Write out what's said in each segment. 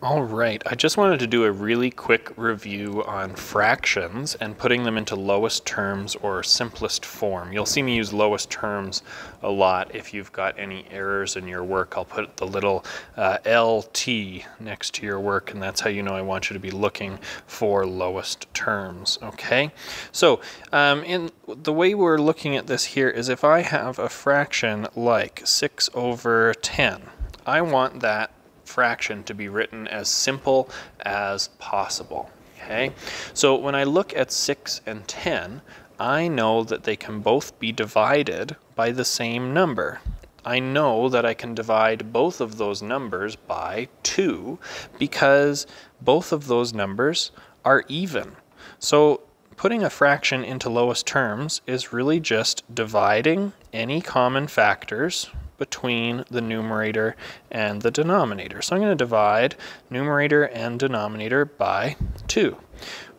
All right, I just wanted to do a really quick review on fractions and putting them into lowest terms or simplest form. You'll see me use lowest terms a lot. If you've got any errors in your work, I'll put the little uh, LT next to your work and that's how you know I want you to be looking for lowest terms, okay? So um, in the way we're looking at this here is if I have a fraction like 6 over 10, I want that fraction to be written as simple as possible. Okay, so when I look at 6 and 10, I know that they can both be divided by the same number. I know that I can divide both of those numbers by 2 because both of those numbers are even. So putting a fraction into lowest terms is really just dividing any common factors between the numerator and the denominator. So I'm going to divide numerator and denominator by 2.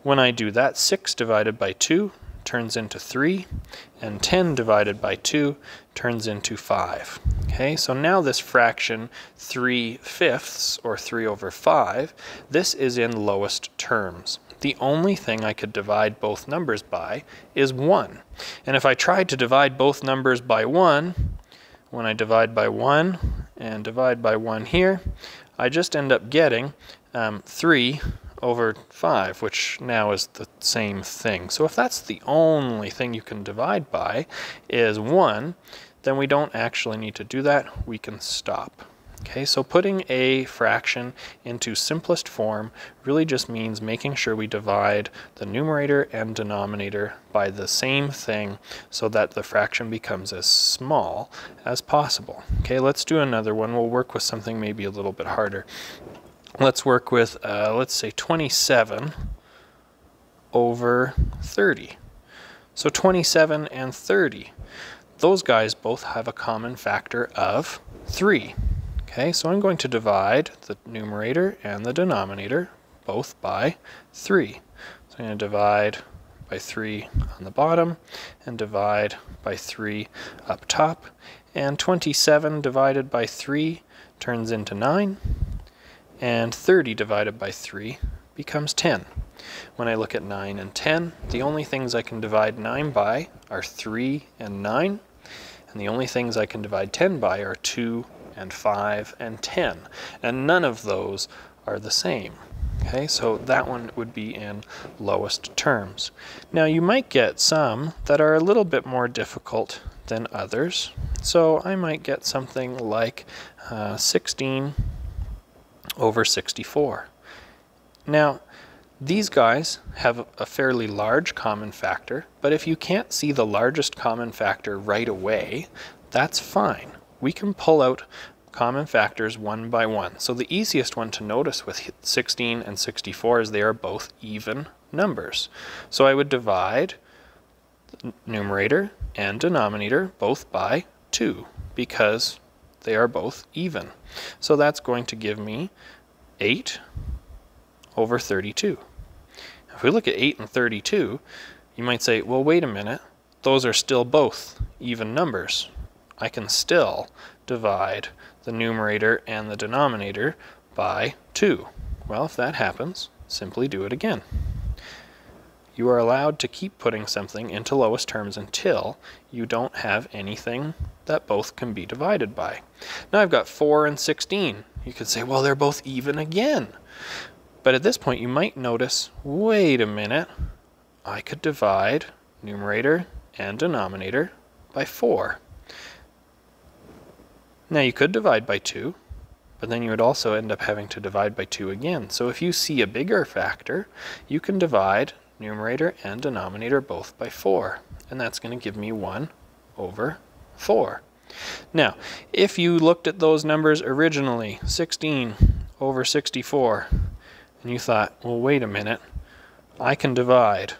When I do that, 6 divided by 2 turns into 3, and 10 divided by 2 turns into 5. Okay, so now this fraction 3 fifths, or 3 over 5, this is in lowest terms. The only thing I could divide both numbers by is 1. And if I tried to divide both numbers by 1, when I divide by 1 and divide by 1 here, I just end up getting um, 3 over 5, which now is the same thing. So if that's the only thing you can divide by is 1, then we don't actually need to do that. We can stop. Okay, so putting a fraction into simplest form really just means making sure we divide the numerator and denominator by the same thing so that the fraction becomes as small as possible. Okay, let's do another one. We'll work with something maybe a little bit harder. Let's work with, uh, let's say 27 over 30. So 27 and 30, those guys both have a common factor of 3. Okay, so I'm going to divide the numerator and the denominator both by 3. So I'm going to divide by 3 on the bottom and divide by 3 up top. And 27 divided by 3 turns into 9. And 30 divided by 3 becomes 10. When I look at 9 and 10, the only things I can divide 9 by are 3 and 9. And the only things I can divide 10 by are 2 and 5 and 10. And none of those are the same. Okay, so that one would be in lowest terms. Now you might get some that are a little bit more difficult than others. So I might get something like uh, 16 over 64. Now, these guys have a fairly large common factor, but if you can't see the largest common factor right away, that's fine we can pull out common factors one by one. So the easiest one to notice with 16 and 64 is they are both even numbers. So I would divide numerator and denominator both by 2 because they are both even. So that's going to give me 8 over 32. If we look at 8 and 32, you might say, well, wait a minute, those are still both even numbers. I can still divide the numerator and the denominator by 2. Well, if that happens, simply do it again. You are allowed to keep putting something into lowest terms until you don't have anything that both can be divided by. Now I've got 4 and 16. You could say, well, they're both even again. But at this point, you might notice, wait a minute, I could divide numerator and denominator by 4. Now you could divide by 2, but then you would also end up having to divide by 2 again. So if you see a bigger factor, you can divide numerator and denominator both by 4, and that's going to give me 1 over 4. Now, if you looked at those numbers originally, 16 over 64, and you thought, well, wait a minute, I can divide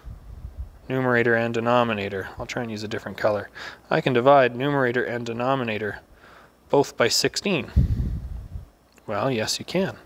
numerator and denominator. I'll try and use a different color. I can divide numerator and denominator both by 16? Well, yes, you can.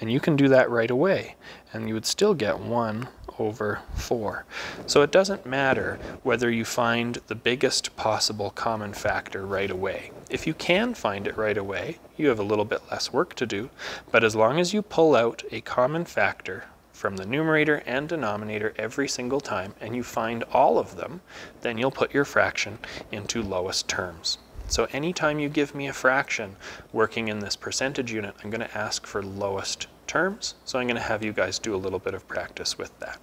And you can do that right away. And you would still get 1 over 4. So it doesn't matter whether you find the biggest possible common factor right away. If you can find it right away, you have a little bit less work to do, but as long as you pull out a common factor from the numerator and denominator every single time and you find all of them, then you'll put your fraction into lowest terms. So anytime you give me a fraction working in this percentage unit, I'm going to ask for lowest terms. So I'm going to have you guys do a little bit of practice with that.